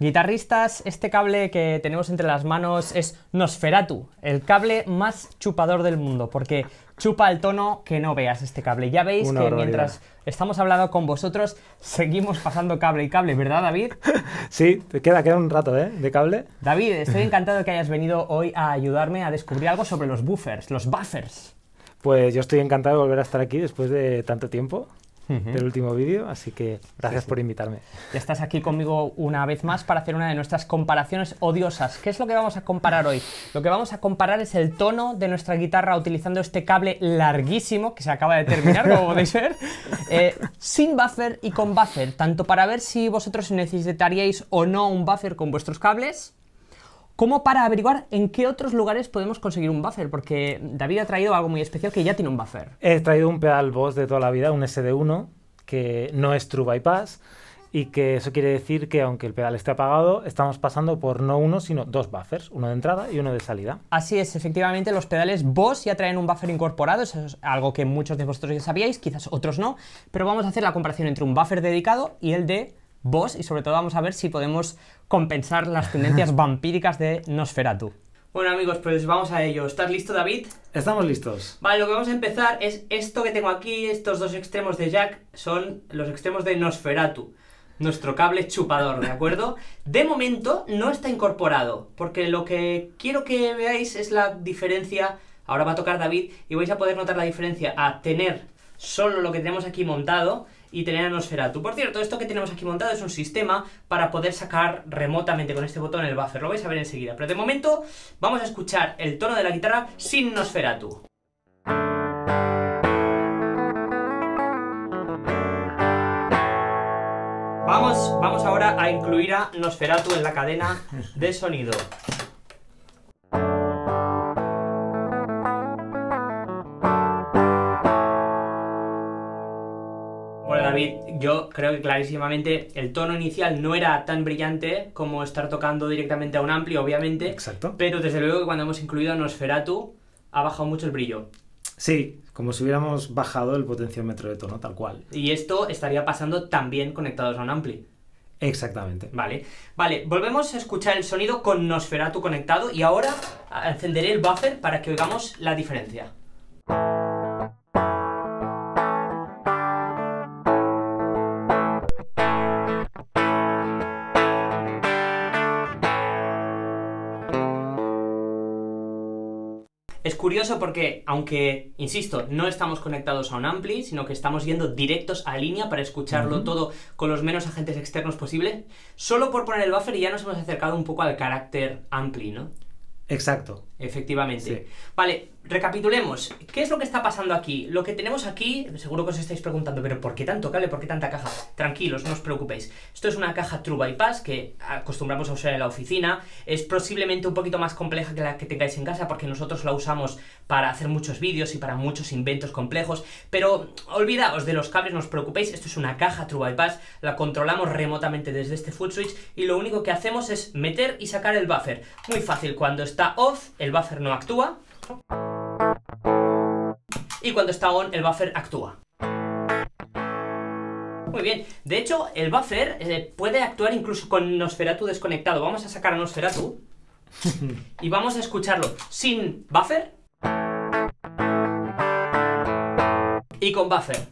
Guitarristas, este cable que tenemos entre las manos es Nosferatu, el cable más chupador del mundo, porque chupa el tono que no veas este cable. Ya veis Una que barbaridad. mientras estamos hablando con vosotros, seguimos pasando cable y cable, ¿verdad, David? Sí, te queda, queda un rato, ¿eh? De cable. David, estoy encantado de que hayas venido hoy a ayudarme a descubrir algo sobre los buffers, los buffers. Pues yo estoy encantado de volver a estar aquí después de tanto tiempo del último vídeo, así que gracias por invitarme. Ya estás aquí conmigo una vez más para hacer una de nuestras comparaciones odiosas. ¿Qué es lo que vamos a comparar hoy? Lo que vamos a comparar es el tono de nuestra guitarra utilizando este cable larguísimo que se acaba de terminar, como podéis ver, eh, sin buffer y con buffer, tanto para ver si vosotros necesitaríais o no un buffer con vuestros cables, como para averiguar en qué otros lugares podemos conseguir un buffer, porque David ha traído algo muy especial que ya tiene un buffer. He traído un pedal Boss de toda la vida, un SD1, que no es True Bypass, y que eso quiere decir que aunque el pedal esté apagado, estamos pasando por no uno, sino dos buffers, uno de entrada y uno de salida. Así es, efectivamente, los pedales Boss ya traen un buffer incorporado, eso es algo que muchos de vosotros ya sabíais, quizás otros no, pero vamos a hacer la comparación entre un buffer dedicado y el de Boss, y sobre todo vamos a ver si podemos compensar las tendencias vampíricas de Nosferatu. Bueno amigos, pues vamos a ello. ¿Estás listo, David? Estamos listos. Vale, lo que vamos a empezar es esto que tengo aquí, estos dos extremos de jack, son los extremos de Nosferatu, nuestro cable chupador, ¿de acuerdo? De momento no está incorporado, porque lo que quiero que veáis es la diferencia, ahora va a tocar David, y vais a poder notar la diferencia a tener solo lo que tenemos aquí montado y tener a Nosferatu. Por cierto, esto que tenemos aquí montado es un sistema para poder sacar remotamente con este botón el buffer, lo vais a ver enseguida. Pero de momento vamos a escuchar el tono de la guitarra sin Nosferatu. Vamos, vamos ahora a incluir a Nosferatu en la cadena de sonido. David, yo creo que clarísimamente el tono inicial no era tan brillante como estar tocando directamente a un ampli, obviamente. Exacto. Pero desde luego que cuando hemos incluido a Nosferatu ha bajado mucho el brillo. Sí, como si hubiéramos bajado el potenciómetro de tono, tal cual. Y esto estaría pasando también conectados a un ampli. Exactamente. Vale, vale, volvemos a escuchar el sonido con Nosferatu conectado y ahora encenderé el buffer para que oigamos la diferencia. Curioso porque, aunque, insisto, no estamos conectados a un ampli, sino que estamos yendo directos a línea para escucharlo todo con los menos agentes externos posible, solo por poner el buffer ya nos hemos acercado un poco al carácter ampli, ¿no? Exacto. Efectivamente. Sí. Vale, recapitulemos. ¿Qué es lo que está pasando aquí? Lo que tenemos aquí, seguro que os estáis preguntando, pero ¿por qué tanto cable? ¿Por qué tanta caja? Tranquilos, no os preocupéis. Esto es una caja True Bypass que acostumbramos a usar en la oficina. Es posiblemente un poquito más compleja que la que tengáis en casa porque nosotros la usamos para hacer muchos vídeos y para muchos inventos complejos. Pero olvidaos de los cables, no os preocupéis. Esto es una caja True Bypass. La controlamos remotamente desde este full switch y lo único que hacemos es meter y sacar el buffer. Muy fácil, cuando está off, el buffer no actúa. Y cuando está on, el buffer actúa. Muy bien. De hecho, el buffer eh, puede actuar incluso con Nosferatu desconectado. Vamos a sacar a Nosferatu y vamos a escucharlo sin buffer y con buffer.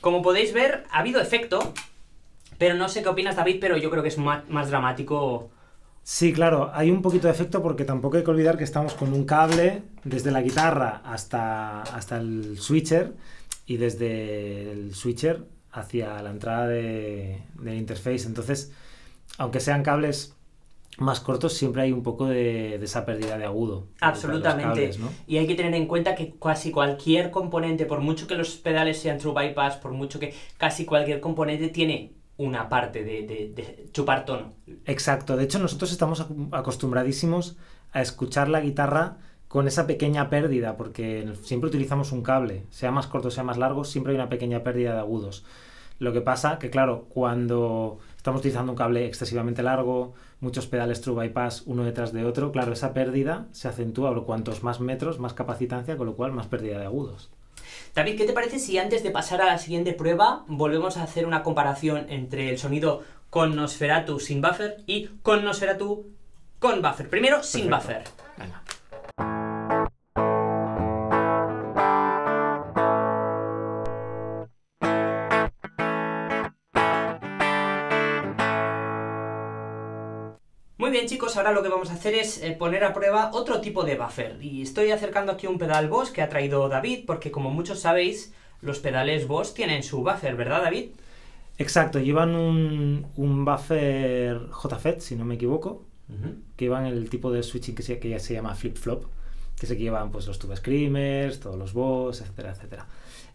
Como podéis ver, ha habido efecto, pero no sé qué opinas, David, pero yo creo que es más dramático. Sí, claro, hay un poquito de efecto porque tampoco hay que olvidar que estamos con un cable desde la guitarra hasta, hasta el switcher y desde el switcher hacia la entrada de, del interface. Entonces, aunque sean cables más cortos, siempre hay un poco de, de esa pérdida de agudo. Absolutamente. cables, ¿no? Y hay que tener en cuenta que casi cualquier componente, por mucho que los pedales sean true bypass, por mucho que casi cualquier componente tiene una parte de, chupar tono. Exacto, de hecho nosotros estamos acostumbradísimos a escuchar la guitarra con esa pequeña pérdida, porque siempre utilizamos un cable, sea más corto, sea más largo, siempre hay una pequeña pérdida de agudos. Lo que pasa que, claro, cuando estamos utilizando un cable excesivamente largo, muchos pedales true bypass uno detrás de otro, claro, esa pérdida se acentúa, pero cuantos más metros, más capacitancia, con lo cual más pérdida de agudos. David, ¿qué te parece si antes de pasar a la siguiente prueba volvemos a hacer una comparación entre el sonido con Nosferatu sin buffer y con Nosferatu con buffer? Primero, sin buffer. Bien chicos, ahora lo que vamos a hacer es eh, poner a prueba otro tipo de buffer. Y estoy acercando aquí un pedal Boss que ha traído David, porque como muchos sabéis, los pedales Boss tienen su buffer, ¿verdad David? Exacto, llevan un, un buffer JFET, si no me equivoco, que llevan el tipo de switching que se, que se llama flip-flop, que es el que llevan pues, los tube screamers, todos los Boss, etcétera, etcétera.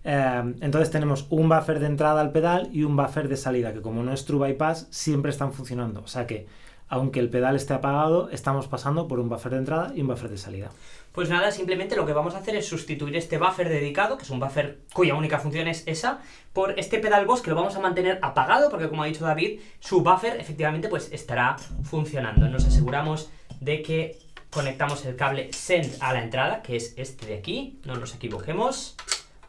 Eh, entonces tenemos un buffer de entrada al pedal y un buffer de salida, que como no es true bypass, siempre están funcionando. O sea que, aunque el pedal esté apagado, estamos pasando por un buffer de entrada y un buffer de salida. Pues nada, simplemente lo que vamos a hacer es sustituir este buffer dedicado, que es un buffer cuya única función es esa, por este pedal boss que lo vamos a mantener apagado, porque como ha dicho David, su buffer efectivamente pues estará funcionando. Nos aseguramos de que conectamos el cable send a la entrada, que es este de aquí, no nos equivoquemos,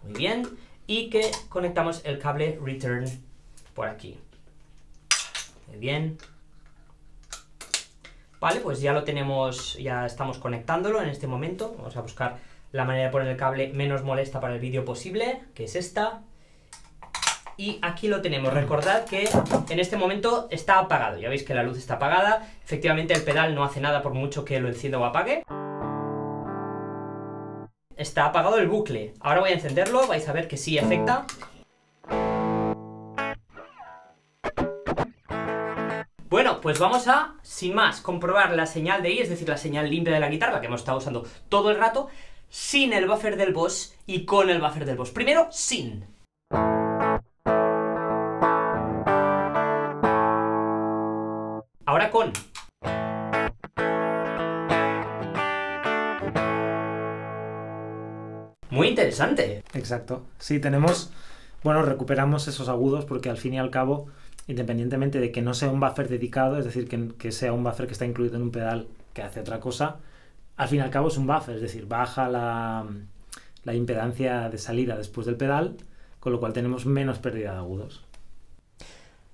muy bien, y que conectamos el cable return por aquí. Muy bien, Vale, pues ya lo tenemos, ya estamos conectándolo en este momento. Vamos a buscar la manera de poner el cable menos molesta para el vídeo posible, que es esta. Y aquí lo tenemos. Recordad que en este momento está apagado. Ya veis que la luz está apagada. Efectivamente el pedal no hace nada por mucho que lo encienda o apague. Está apagado el bucle. Ahora voy a encenderlo, vais a ver que sí afecta. Pues vamos a, sin más, comprobar la señal de I, es decir, la señal limpia de la guitarra, que hemos estado usando todo el rato, sin el buffer del boss y con el buffer del boss. Primero, sin. Ahora con. Muy interesante. Exacto. Sí, tenemos, bueno, recuperamos esos agudos porque al fin y al cabo independientemente de que no sea un buffer dedicado, es decir, que, que, sea un buffer que está incluido en un pedal que hace otra cosa, al fin y al cabo es un buffer, es decir, baja la, la impedancia de salida después del pedal, con lo cual tenemos menos pérdida de agudos.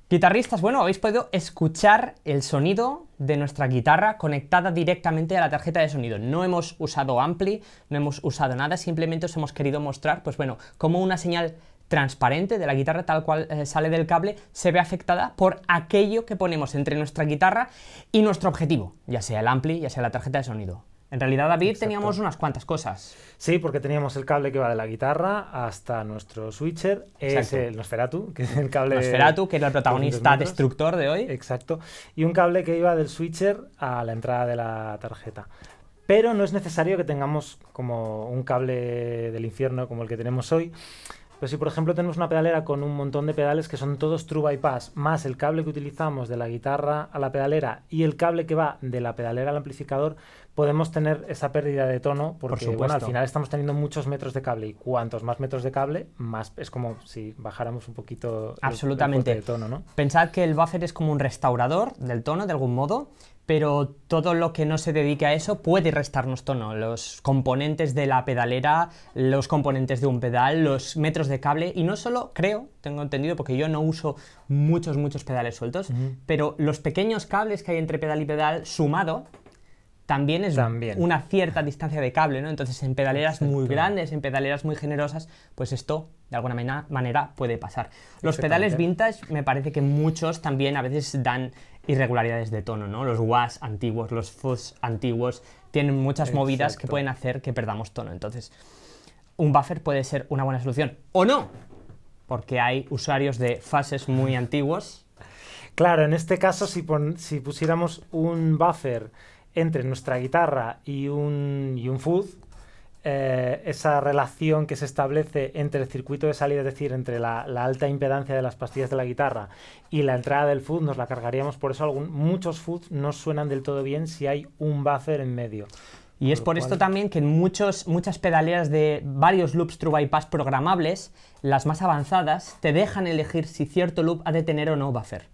Guitarristas, bueno, habéis podido escuchar el sonido de nuestra guitarra conectada directamente a la tarjeta de sonido. No hemos usado ampli, no hemos usado nada, simplemente os hemos querido mostrar, pues bueno, como una señal transparente de la guitarra tal cual eh, sale del cable se ve afectada por aquello que ponemos entre nuestra guitarra y nuestro objetivo, ya sea el ampli, ya sea la tarjeta de sonido. En realidad, David, Exacto. teníamos unas cuantas cosas. Sí, porque teníamos el cable que va de la guitarra hasta nuestro switcher, es el Nosferatu, que es el cable... Nosferatu, que era el protagonista 200 metros. destructor de hoy. Exacto. Y un cable que iba del switcher a la entrada de la tarjeta. Pero no es necesario que tengamos como un cable del infierno como el que tenemos hoy. Pero si por ejemplo tenemos una pedalera con un montón de pedales que son todos true bypass, más el cable que utilizamos de la guitarra a la pedalera y el cable que va de la pedalera al amplificador, podemos tener esa pérdida de tono porque bueno, al final estamos teniendo muchos metros de cable y cuantos más metros de cable, más es como si bajáramos un poquito el- el Absolutamente. de tono, ¿no? Pensad que el buffer es como un restaurador del tono, de algún modo, pero todo lo que no se dedique a eso puede restarnos tono. Los componentes de la pedalera, los componentes de un pedal, los metros de cable, y no solo, creo, tengo entendido, porque yo no uso muchos, muchos pedales sueltos, pero los pequeños cables que hay entre pedal y pedal sumado también es También. una cierta distancia de cable, ¿no? Entonces en pedaleras muy grandes, en pedaleras muy generosas, pues esto de alguna manera puede pasar. Los pedales vintage me parece que muchos también a veces dan irregularidades de tono, ¿no? Los wah antiguos, los fuzz antiguos tienen muchas movidas que pueden hacer que perdamos tono. Entonces, un buffer puede ser una buena solución o no, porque hay usuarios de fases muy antiguos Claro, en este caso, si, pon- si pusiéramos un buffer entre nuestra guitarra y un, y un fuzz, eh, esa relación que se establece entre el circuito de salida, es decir, entre la, la alta impedancia de las pastillas de la guitarra y la entrada del fuzz, nos la cargaríamos. Por eso algún- muchos fuzz no suenan del todo bien si hay un buffer en medio. Y es por esto también que en muchos, muchas pedaleras de varios loops True Bypass programables, las más avanzadas, te dejan elegir si cierto loop ha de tener o no buffer.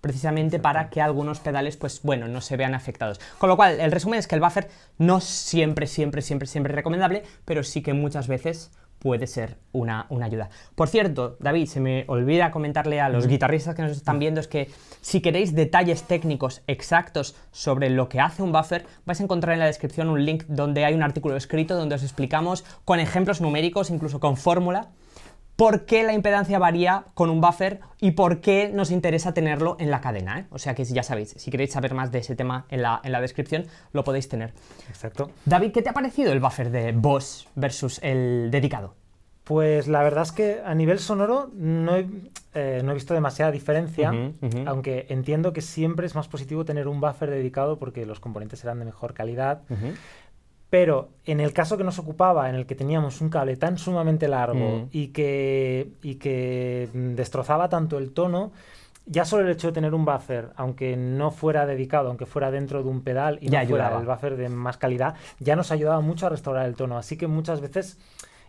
Precisamente para que algunos pedales, pues bueno, no se vean afectados. Con lo cual, el resumen es que el buffer no siempre, siempre, siempre, siempre es recomendable, pero sí que muchas veces puede ser una, una, ayuda. Por cierto, David, se me olvida comentarle a los guitarristas que nos están viendo, es que si queréis detalles técnicos exactos sobre lo que hace un buffer, vais a encontrar en la descripción un link donde hay un artículo escrito donde os explicamos con ejemplos numéricos, incluso con fórmula, por qué la impedancia varía con un buffer y por qué nos interesa tenerlo en la cadena. ¿eh? O sea que ya sabéis, si queréis saber más de ese tema en la, en la, descripción, lo podéis tener. Exacto. David, ¿qué te ha parecido el buffer de Boss versus el dedicado? Pues la verdad es que a nivel sonoro no he, eh, no he visto demasiada diferencia, aunque entiendo que siempre es más positivo tener un buffer dedicado porque los componentes serán de mejor calidad. Pero en el caso que nos ocupaba, en el que teníamos un cable tan sumamente largo Mm. y, que, y que destrozaba tanto el tono, ya solo el hecho de tener un buffer, aunque no fuera dedicado, aunque fuera dentro de un pedal y Ya no fuera ayudaba. el buffer de más calidad, ya nos ayudaba mucho a restaurar el tono. Así que muchas veces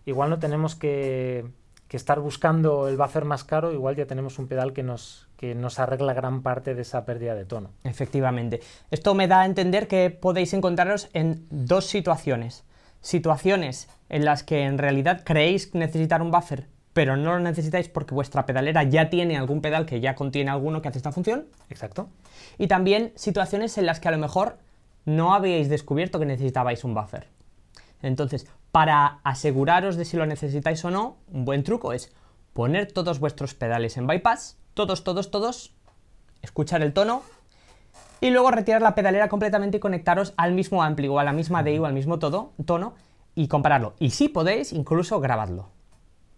igual no tenemos que, que estar buscando el buffer más caro, igual ya tenemos un pedal que nos, que nos arregla gran parte de esa pérdida de tono. Efectivamente. Esto me da a entender que podéis encontraros en dos situaciones. Situaciones en las que en realidad creéis necesitar un buffer, pero no lo necesitáis porque vuestra pedalera ya tiene algún pedal que ya contiene alguno que hace esta función. Exacto. Y también situaciones en las que a lo mejor no habíais descubierto que necesitabais un buffer. Entonces, para aseguraros de si lo necesitáis o no, un buen truco es poner todos vuestros pedales en bypass, todos, todos, todos, escuchar el tono y luego retirar la pedalera completamente y conectaros al mismo ampli o a la misma DI o al mismo todo, tono y compararlo. Y si podéis, incluso grabadlo.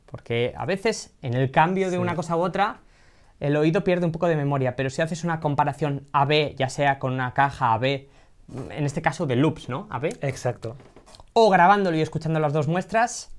Porque a veces en el cambio de Sí. una cosa u otra, el oído pierde un poco de memoria, pero si haces una comparación AB, ya sea con una caja AB, en este caso de loops, ¿no? AB, Exacto. O grabándolo y escuchando las dos muestras,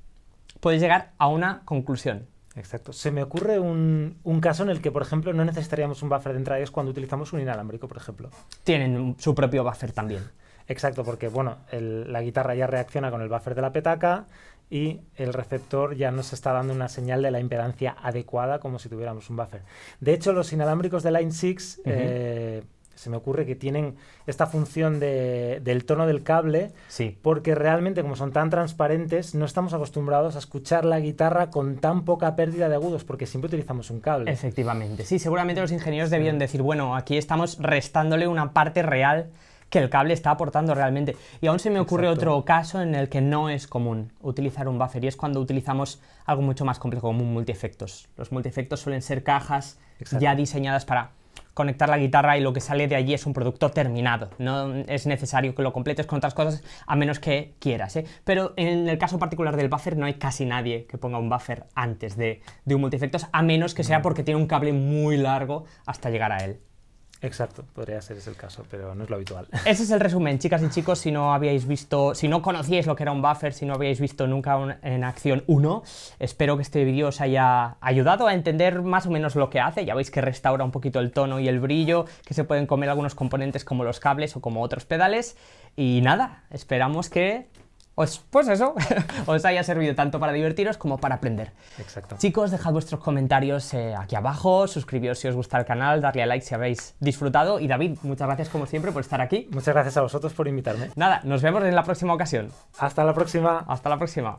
puedes llegar a una conclusión. Exacto. Se me ocurre un, un caso en el que, por ejemplo, no necesitaríamos un buffer de entrada y es cuando utilizamos un inalámbrico, por ejemplo. Tienen su propio buffer también. Exacto, porque bueno, el- la guitarra ya reacciona con el buffer de la petaca y el receptor ya nos está dando una señal de la impedancia adecuada como si tuviéramos un buffer. De hecho, los inalámbricos de Line 6 Ujú. eh, se me ocurre que tienen esta función de- del tono del cable Sí. porque realmente como son tan transparentes no estamos acostumbrados a escuchar la guitarra con tan poca pérdida de agudos porque siempre utilizamos un cable. Efectivamente. Sí, seguramente los ingenieros debían decir, bueno, aquí estamos restándole una parte real que el cable está aportando realmente. Y aún se me ocurre Exacto. otro caso en el que no es común utilizar un buffer y es cuando utilizamos algo mucho más complejo como un multiefectos. Los multiefectos suelen ser cajas Exacto. ya diseñadas para conectar la guitarra y lo que sale de allí es un producto terminado. No es necesario que lo completes con otras cosas a menos que quieras. ¿eh? Pero en el caso particular del buffer no hay casi nadie que ponga un buffer antes de, de un multiefectos, a menos que sea porque tiene un cable muy largo hasta llegar a él. Exacto, podría ser ese el caso, pero no es lo habitual. Ese es el resumen, chicas y chicos. Si no habíais visto, si no conocíais lo que era un buffer, si no habíais visto nunca un- en acción uno, espero que este vídeo os haya ayudado a entender más o menos lo que hace. Ya veis que restaura un poquito el tono y el brillo, que se pueden comer algunos componentes como los cables o como otros pedales. Y nada, esperamos que os, pues eso, os haya servido tanto para divertiros como para aprender. Exacto. Chicos, dejad vuestros comentarios eh, aquí abajo, suscribíos si os gusta el canal, darle a like si habéis disfrutado. Y David, muchas gracias como siempre por estar aquí. Muchas gracias a vosotros por invitarme. Nada, nos vemos en la próxima ocasión. Hasta la próxima. Hasta la próxima.